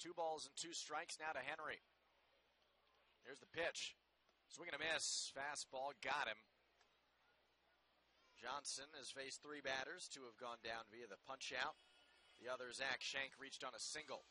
Two balls and two strikes now to Henry. Here's the pitch. Swing and a miss. Fastball got him. Johnson has faced three batters. Two have gone down via the punch out. The other, Zach Shank, reached on a single.